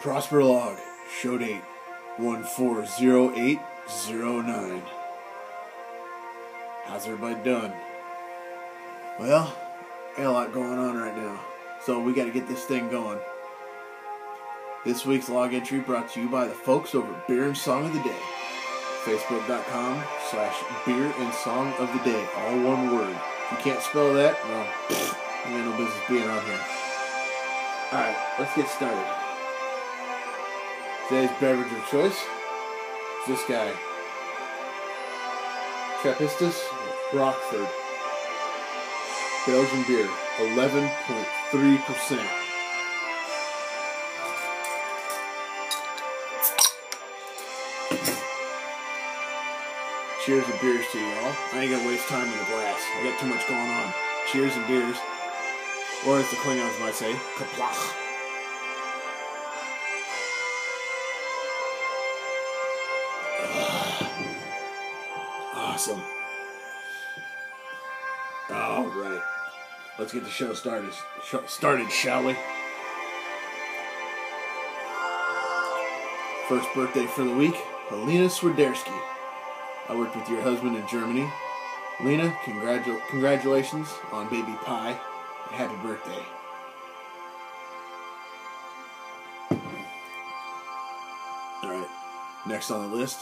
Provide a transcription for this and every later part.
Prosper Log, show date 140809. How's everybody done? Well, got a lot going on right now, so we got to get this thing going. This week's log entry brought to you by the folks over at Beer and Song of the Day. Facebook.com slash Beer and Song of the Day, all one word. If you can't spell that, well, you got no business being on here. Alright, let's get started. Today's beverage of choice is this guy. Trappistes Rochefort. Belgian beer, 11.3%. Cheers and beers to you all. I ain't gonna waste time in the glass. I got too much going on. Cheers and beers. Or as the Klingons might say, Qapla'. Awesome. All right. Let's get the show started. Sh- Started, shall we? First birthday for the week, Helena Swiderski. I worked with your husband in Germany. Lena, congratu- congratulations on baby pie. Happy birthday. All right. Next on the list,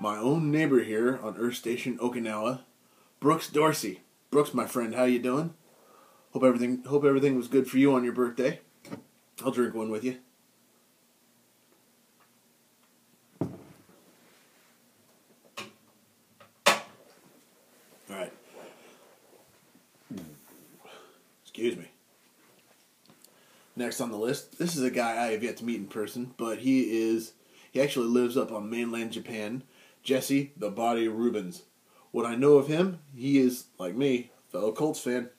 my own neighbor here on Earth Station Okinawa, Brooks Dorsey. Brooks, my friend, how you doing? Hope everything hope everything was good for you on your birthday. I'll drink one with you. All right. Excuse me. Next on the list, this is a guy I have yet to meet in person, but he is he actually lives up on mainland Japan. Jesse the Body Rubens. What I know of him, he is like me, fellow Colts fan.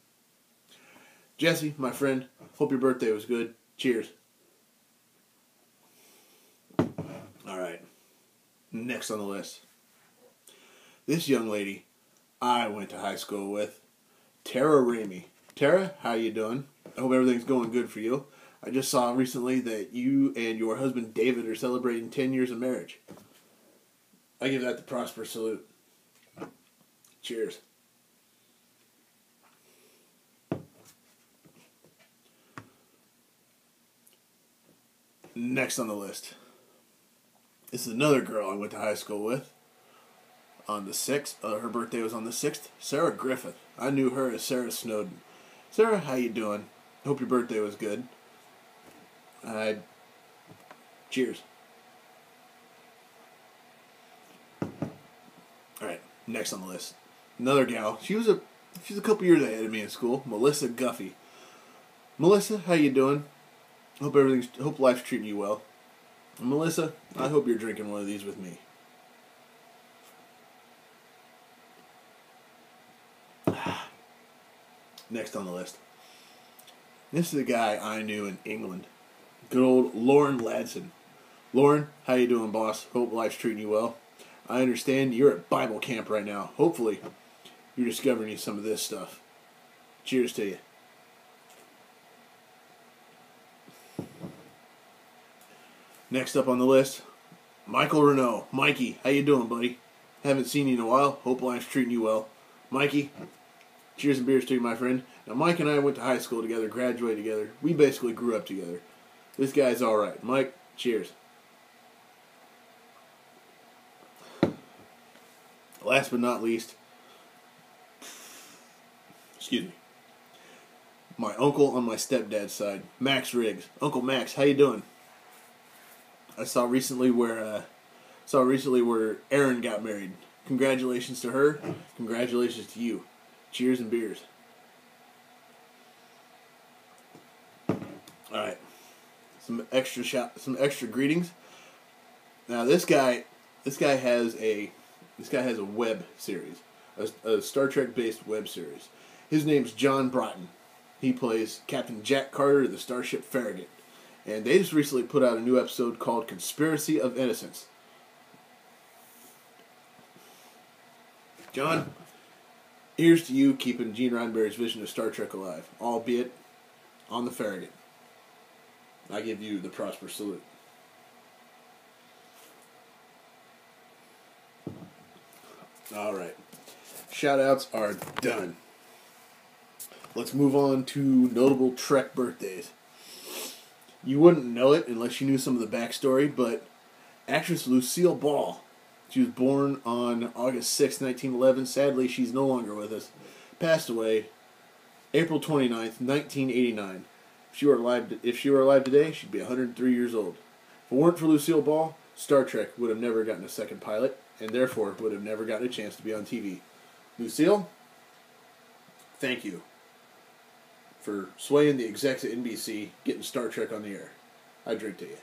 Jesse, my friend, hope your birthday was good. Cheers. All right. Next on the list. This young lady I went to high school with, Tara Ramey. Tara, how you doing? I hope everything's going good for you. I just saw recently that you and your husband David are celebrating 10 years of marriage. I give that the prosper salute. Cheers. Next on the list. This is another girl I went to high school with. On the 6th, uh, her birthday was on the 6th, Sarah Griffith. I knew her as Sarah Snowden. Sarah, how you doing? Hope your birthday was good. Uh, cheers. All right, next on the list, another gal. She was a she's a couple years ahead of me in school. Melissa Guffey. Melissa, how you doing? Hope everything's hope life's treating you well. And Melissa, I hope you're drinking one of these with me. Next on the list. This is a guy I knew in England. Good old Lorin Ladson. Lorin, how you doing, boss? Hope life's treating you well. I understand you're at Bible camp right now. Hopefully, you're discovering some of this stuff. Cheers to you. Next up on the list, Michael Renault. Mikey, how you doing, buddy? Haven't seen you in a while. Hope life's treating you well. Mikey, cheers and beers to you, my friend. Now, Mike and I went to high school together, graduated together. We basically grew up together. This guy's all right. Mike, cheers. Last but not least, excuse me, my uncle on my stepdad's side, Max Riggs. Uncle Max, how you doing? I saw recently where uh, saw recently where Erin got married. Congratulations to her. Congratulations to you. Cheers and beers. All right, some extra shot, some extra greetings. Now this guy, this guy has a, this guy has a web series, a, a Star Trek based web series. His name's John Broughton. He plays Captain Jack Carter of the Starship Farragut. And they just recently put out a new episode called Conspiracy of Innocence. John, here's to you keeping Gene Roddenberry's vision of Star Trek alive, albeit on the Farragut. I give you the Prosper salute. All right. Shout outs are done. Let's move on to notable Trek birthdays. You wouldn't know it unless you knew some of the backstory, but actress Lucille Ball, she was born on August 6, 1911. Sadly, she's no longer with us. Passed away April 29th, 1989. If she were alive, if she were alive today, she'd be 103 years old. If it weren't for Lucille Ball, Star Trek would have never gotten a second pilot, and therefore would have never gotten a chance to be on TV. Lucille, thank you for swaying the execs at NBC, getting Star Trek on the air. I drink to you.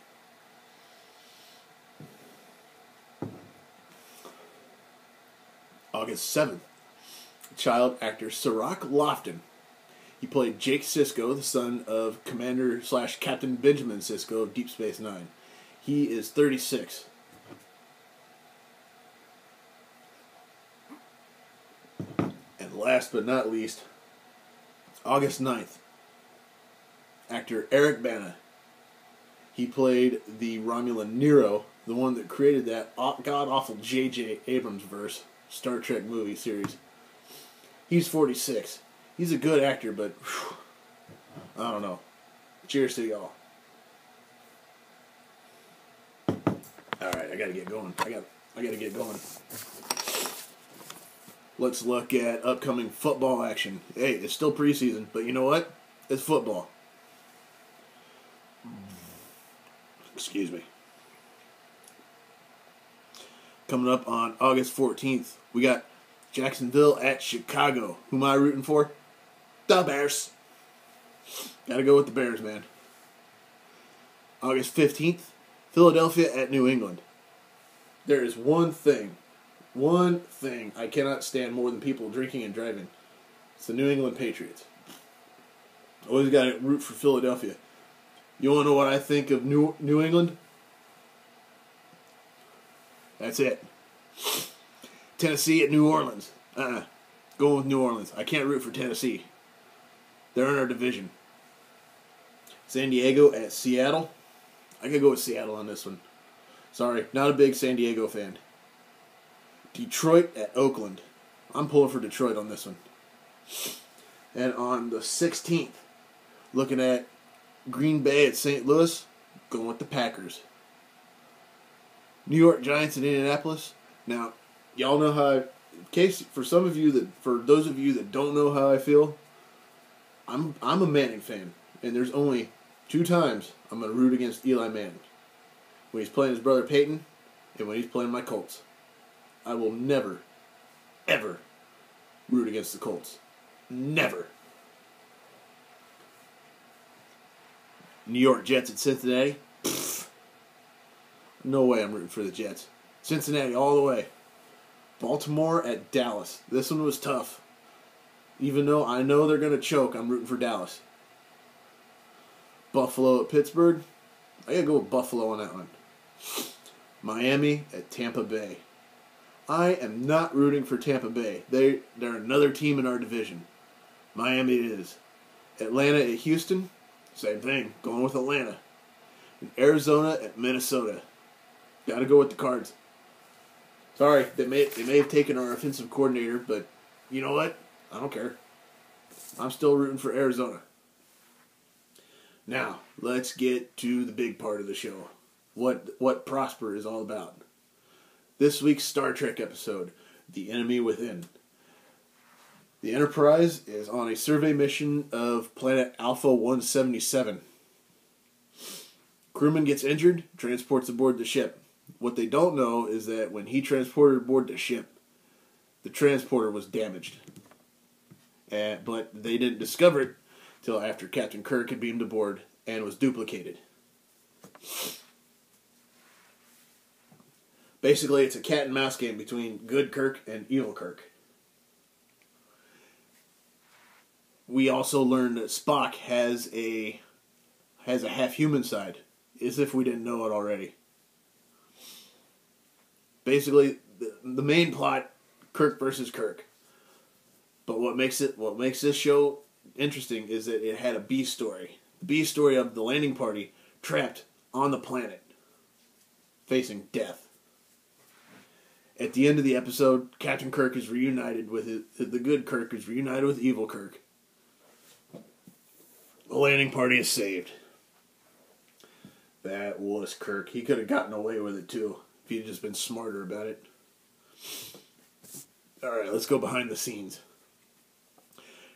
August 7th, child actor Cirroc Lofton. He played Jake Sisko, the son of Commander slash Captain Benjamin Sisko of Deep Space Nine. He is 36. And last but not least, August 9th, actor Eric Bana. He played the Romulan Nero, the one that created that god awful J.J. Abrams verse Star Trek movie series. He's 46. He's a good actor, but whew, I don't know. Cheers to y'all. All right, I gotta get going. I got, I gotta get going. Let's look at upcoming football action. Hey, it's still preseason, but you know what? It's football. Excuse me. Coming up on August 14th, we got Jacksonville at Chicago. Who am I rooting for? The Bears. Gotta go with the Bears, man. August 15th, Philadelphia at New England. There is one thing, one thing I cannot stand more than people drinking and driving. It's the New England Patriots. Always got to root for Philadelphia. You want to know what I think of New New England? That's it. Tennessee at New Orleans. Uh uh Going with New Orleans. I can't root for Tennessee. They're in our division. San Diego at Seattle. I gotta go with Seattle on this one. Sorry, not a big San Diego fan. Detroit at Oakland. I'm pulling for Detroit on this one. And on the 16th, looking at Green Bay at St. Louis, going with the Packers. New York Giants at Indianapolis. Now, y'all know how. I, in case for some of you that, for those of you that don't know how I feel, I'm I'm a Manning fan, and there's only two times I'm gonna root against Eli Manning. When he's playing his brother Peyton, and when he's playing my Colts. I will never, ever root against the Colts. Never. New York Jets at Cincinnati. Pfft. No way I'm rooting for the Jets. Cincinnati all the way. Baltimore at Dallas. This one was tough. Even though I know they're going to choke, I'm rooting for Dallas. Buffalo at Pittsburgh. I got to go with Buffalo on that one. Miami at Tampa Bay. I am not rooting for Tampa Bay. They they're another team in our division. Miami is. Atlanta at Houston. Same thing. Going with Atlanta. And Arizona at Minnesota. Got to go with the Cards. Sorry, they may they may have taken our offensive coordinator, but you know what? I don't care. I'm still rooting for Arizona. Now, let's get to the big part of the show. What what Prosper is all about. This week's Star Trek episode, The Enemy Within. The Enterprise is on a survey mission of planet Alpha 177. Crewman gets injured, transports aboard the ship. What they don't know is that when he transported aboard the ship, the transporter was damaged. And, but they didn't discover it till after Captain Kirk had beamed aboard and was duplicated. Basically, it's a cat and mouse game between good Kirk and evil Kirk. We also learned that Spock has a has a half human side, as if we didn't know it already. Basically, the, the main plot Kirk versus Kirk. But what makes it what makes this show interesting is that it had a B story. The B story of the landing party trapped on the planet, facing death. At the end of the episode, Captain Kirk is reunited with his, the good Kirk is reunited with evil Kirk. The landing party is saved. That was Kirk. He could have gotten away with it too if he'd just been smarter about it. All right, let's go behind the scenes.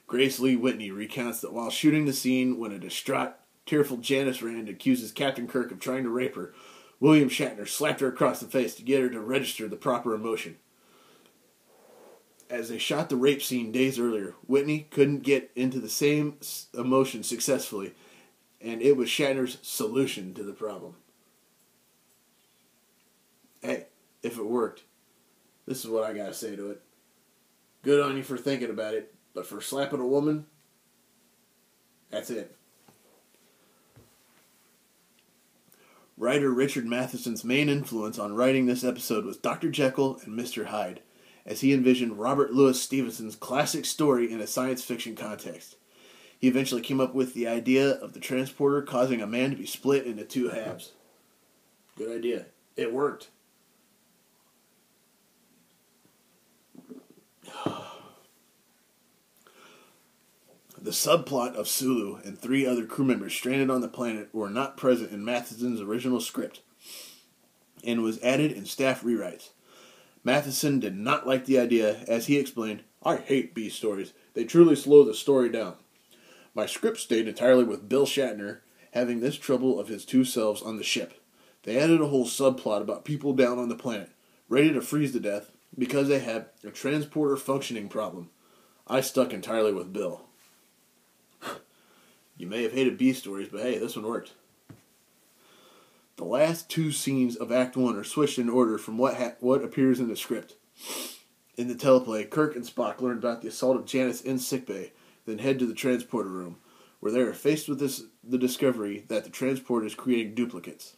Grace Lee Whitney recounts that while shooting the scene when a distraught, tearful Janice Rand accuses Captain Kirk of trying to rape her, William Shatner slapped her across the face to get her to register the proper emotion. As they shot the rape scene days earlier, Whitney couldn't get into the same emotion successfully, and it was Shatner's solution to the problem. Hey, if it worked, this is what I gotta say to it. Good on you for thinking about it, but for slapping a woman, that's it. Writer Richard Matheson's main influence on writing this episode was Dr. Jekyll and Mr. Hyde, as he envisioned Robert Louis Stevenson's classic story in a science fiction context. He eventually came up with the idea of the transporter causing a man to be split into two halves. Good idea. It worked. The subplot of Sulu and three other crew members stranded on the planet were not present in Matheson's original script and was added in staff rewrites. Matheson did not like the idea, as he explained, I hate B stories. They truly slow the story down. My script stayed entirely with Bill Shatner having this trouble of his two selves on the ship. They added a whole subplot about people down on the planet, ready to freeze to death because they had a transporter functioning problem. I stuck entirely with Bill. You may have hated B stories, but hey, this one worked. The last two scenes of Act 1 are switched in order from what, ha- what appears in the script. In the teleplay, Kirk and Spock learn about the assault of Janice in sickbay, then head to the transporter room, where they are faced with this, the discovery that the transporter is creating duplicates.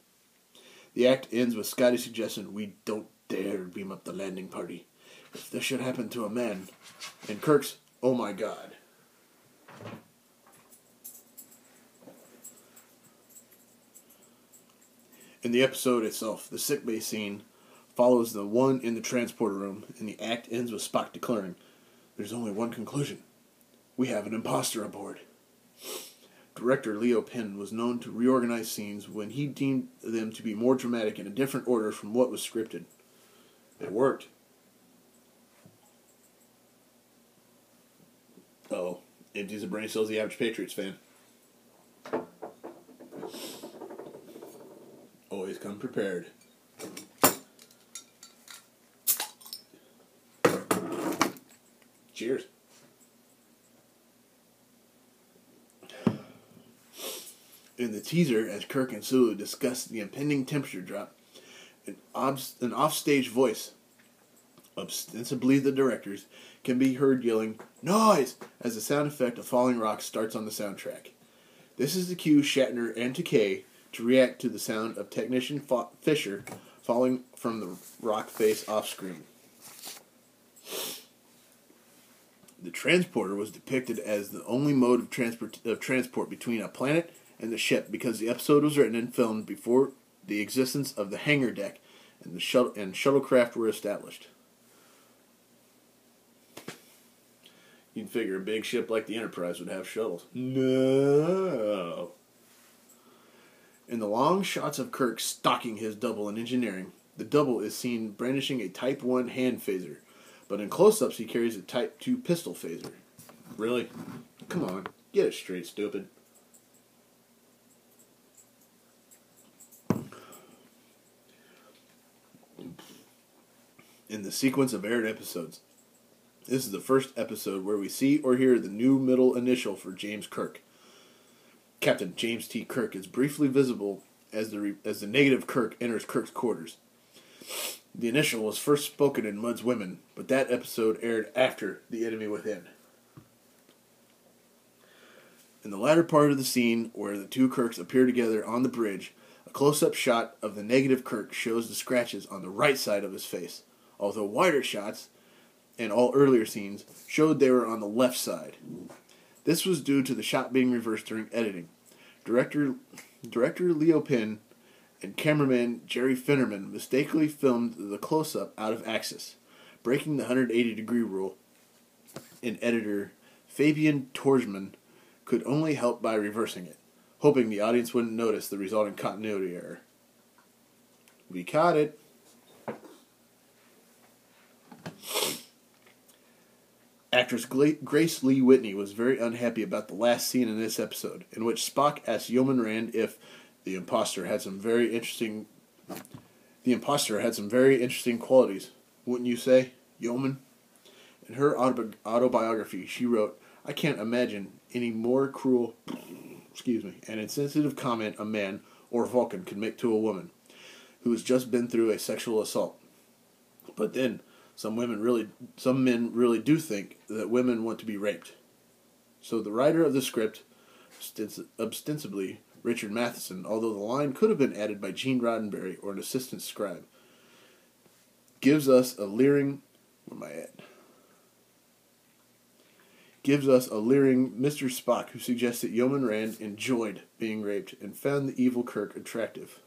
The act ends with Scotty suggesting, We don't dare beam up the landing party. If this should happen to a man. And Kirk's, Oh my god. In the episode itself, the sickbay scene follows the one in the transporter room, and the act ends with Spock declaring, There's only one conclusion. We have an imposter aboard. Director Leo Penn was known to reorganize scenes when he deemed them to be more dramatic in a different order from what was scripted. It worked. Oh, empties the brain cells of the average Patriots fan. Always come prepared. Cheers. In the teaser, as Kirk and Sulu discuss the impending temperature drop, an, obs- an offstage voice, ostensibly the director's, can be heard yelling, Noise! as the sound effect of falling rocks starts on the soundtrack. This is the cue Shatner and Takei to react to the sound of technician Fisher falling from the rock face off screen. The transporter was depicted as the only mode of transport, of transport between a planet and the ship because the episode was written and filmed before the existence of the hangar deck and the shuttle and shuttlecraft were established. You'd figure a big ship like the Enterprise would have shuttles. No. In the long shots of Kirk stalking his double in engineering, the double is seen brandishing a Type 1 hand phaser, but in close ups he carries a Type 2 pistol phaser. Really? Come on, get it straight, stupid. In the sequence of aired episodes, this is the first episode where we see or hear the new middle initial for James Kirk. Captain James T. Kirk is briefly visible as the re- as the negative Kirk enters Kirk's quarters. The initial was first spoken in Mudd's Women, but that episode aired after The Enemy Within. In the latter part of the scene where the two Kirks appear together on the bridge, a close up shot of the negative Kirk shows the scratches on the right side of his face, although wider shots and all earlier scenes showed they were on the left side. This was due to the shot being reversed during editing. Director director Leo Penn and cameraman Jerry Finnerman mistakenly filmed the close up out of axis, breaking the 180 degree rule, and editor Fabien Tordjmann could only help by reversing it, hoping the audience wouldn't notice the resulting continuity error. We caught it. Actress Grace Lee Whitney was very unhappy about the last scene in this episode, in which Spock asked Yeoman Rand if the imposter had some very interesting. The imposter had some very interesting qualities, wouldn't you say, Yeoman? In her autobiography, she wrote, "I can't imagine any more cruel, excuse me, and insensitive comment a man or Vulcan could make to a woman who has just been through a sexual assault." But then some women really, some men really do think that women want to be raped. So the writer of the script, ostensibly Richard Matheson, although the line could have been added by Gene Roddenberry or an assistant scribe, gives us a leering. Where am I at? Gives us a leering Mr. Spock who suggests that Yeoman Rand enjoyed being raped and found the evil Kirk attractive.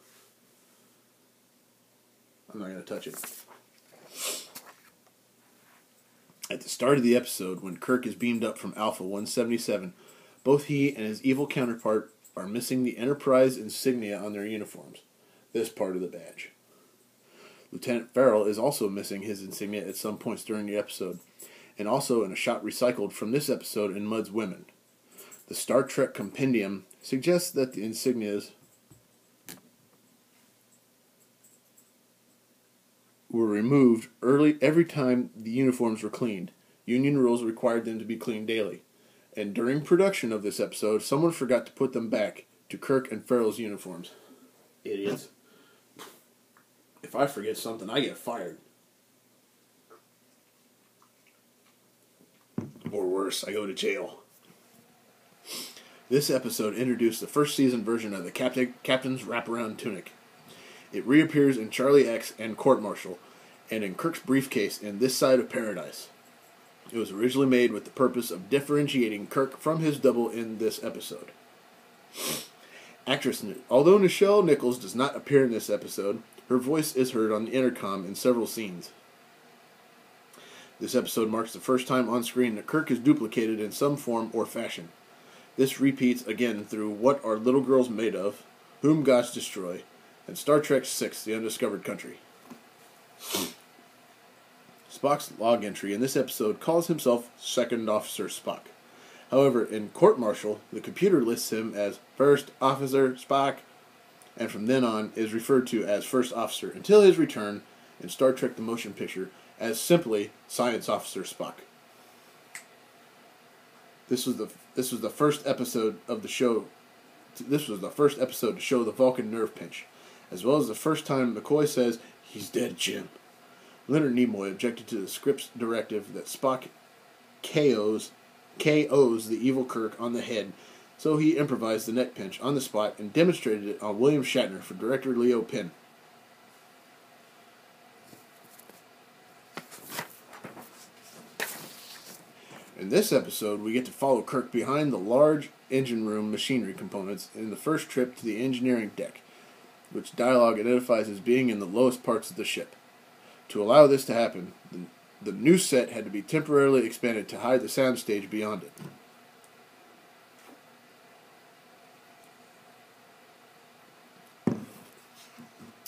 I'm not going to touch it. At the start of the episode, when Kirk is beamed up from Alpha 177, both he and his evil counterpart are missing the Enterprise insignia on their uniforms, this part of the badge. Lieutenant Farrell is also missing his insignia at some points during the episode, and also in a shot recycled from this episode in Mudd's Women. The Star Trek Compendium suggests that the insignias were removed early every time the uniforms were cleaned. Union rules required them to be cleaned daily. And during production of this episode, someone forgot to put them back to Kirk and Farrell's uniforms. Idiots. If I forget something, I get fired. Or worse, I go to jail. This episode introduced the first season version of the Captain, Captain's Wraparound Tunic. It reappears in Charlie X and Court Martial, and in Kirk's briefcase in This Side of Paradise. It was originally made with the purpose of differentiating Kirk from his double in this episode. Actress, although Nichelle Nichols does not appear in this episode, her voice is heard on the intercom in several scenes. This episode marks the first time on screen that Kirk is duplicated in some form or fashion. This repeats again through What Are Little Girls Made Of, Whom Gods Destroy, and Star Trek VI The Undiscovered Country. Spock's log entry in this episode calls himself Second Officer Spock. However, in Court Martial, the computer lists him as First Officer Spock, and from then on is referred to as First Officer until his return in Star Trek the Motion Picture as simply Science Officer Spock. This was the this was the first episode of the show. This was the first episode to show the Vulcan nerve pinch as well as the first time McCoy says, He's dead, Jim. Leonard Nimoy objected to the script's directive that Spock KOs, KOs the evil Kirk on the head, so he improvised the neck pinch on the spot and demonstrated it on William Shatner for director Leo Penn. In this episode, we get to follow Kirk behind the large engine room machinery components in the first trip to the engineering deck which dialogue identifies as being in the lowest parts of the ship. To allow this to happen, the, the new set had to be temporarily expanded to hide the soundstage beyond it.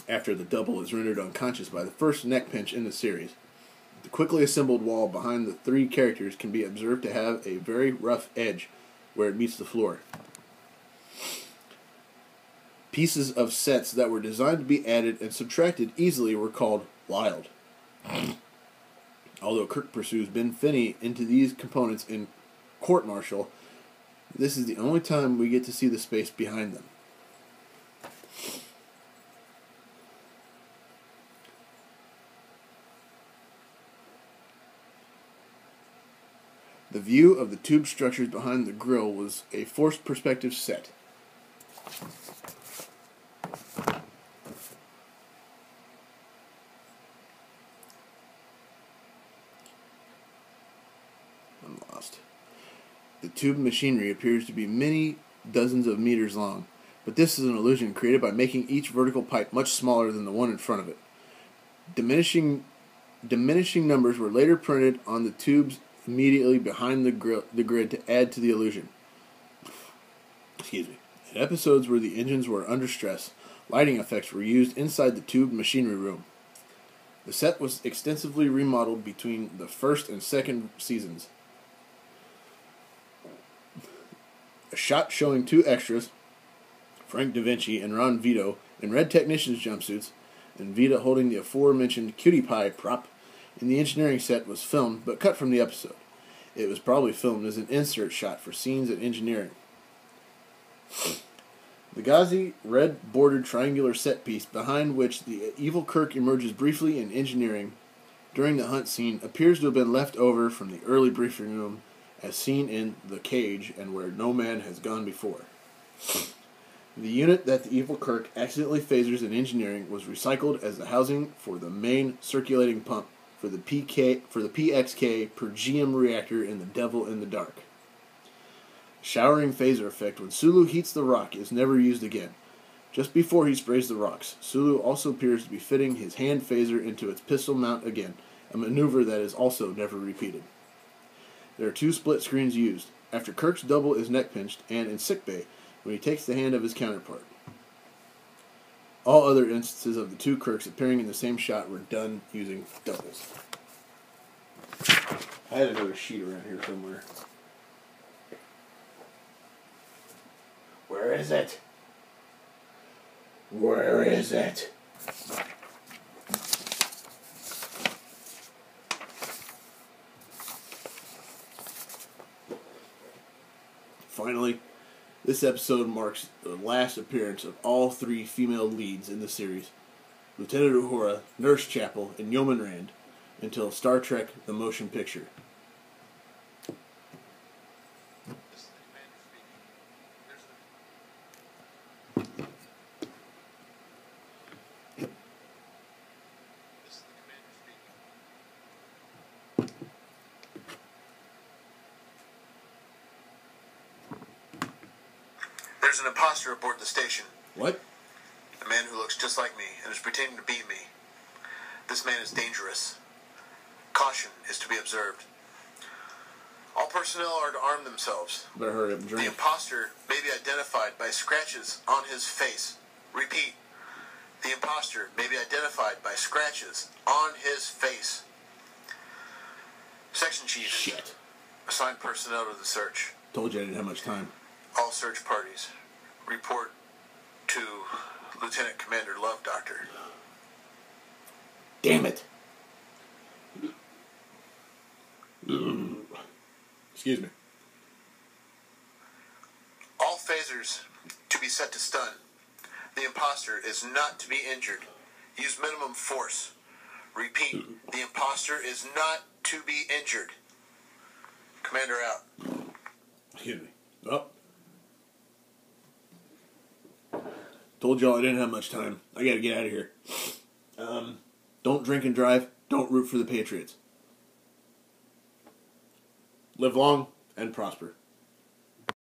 After the double is rendered unconscious by the first neck pinch in the series, the quickly assembled wall behind the three characters can be observed to have a very rough edge where it meets the floor pieces of sets that were designed to be added and subtracted easily were called wild. Although Kirk pursues Ben Finney into these components in Court Martial, this is the only time we get to see the space behind them. The view of the tube structures behind the grill was a forced perspective set. Tube machinery appears to be many dozens of meters long. but this is an illusion created by making each vertical pipe much smaller than the one in front of it. Diminishing diminishing numbers were later printed on the tubes immediately behind the, gr- the grid to add to the illusion. Excuse me. In episodes where the engines were under stress, lighting effects were used inside the tube machinery room. The set was extensively remodeled between the first and second seasons. A shot showing two extras, Frank Da Vinci and Ron Vito, in red technicians' jumpsuits, and Vito holding the aforementioned cutie pie prop in the engineering set was filmed but cut from the episode. It was probably filmed as an insert shot for scenes at engineering. The gauzy, red bordered triangular set piece behind which the evil Kirk emerges briefly in engineering during the hunt scene appears to have been left over from the early briefing room as seen in The Cage and Where No Man Has Gone Before. The unit that the evil Kirk accidentally phasers in engineering was recycled as the housing for the main circulating pump for the PK for the PXK pergium reactor in The Devil in the Dark. Showering phaser effect when Sulu heats the rock is never used again. Just before he sprays the rocks, Sulu also appears to be fitting his hand phaser into its pistol mount again, a maneuver that is also never repeated. There are two split screens used, after Kirk's double is neck pinched and in sickbay when he takes the hand of his counterpart. All other instances of the two Kirks appearing in the same shot were done using doubles. I had another sheet around here somewhere. Where is it? Where is it? Finally, this episode marks the last appearance of all three female leads in the series Lieutenant Uhura, Nurse Chapel, and Yeoman Rand until Star Trek The Motion Picture. There's an imposter aboard the station. What? A man who looks just like me and is pretending to be me. This man is dangerous. Caution is to be observed. All personnel are to arm themselves. Better hurry up and The imposter may be identified by scratches on his face. Repeat. The imposter may be identified by scratches on his face. Section chief Shit. assign personnel to the search. Told you I didn't have much time. All search parties report to Lieutenant Commander Love Doctor. Damn it. Excuse me. All phasers to be set to stun. The imposter is not to be injured. Use minimum force. Repeat, the imposter is not to be injured. Commander out. Excuse me. Oh. Told y'all I didn't have much time. I gotta get out of here. Um, don't drink and drive. Don't root for the Patriots. Live long and prosper.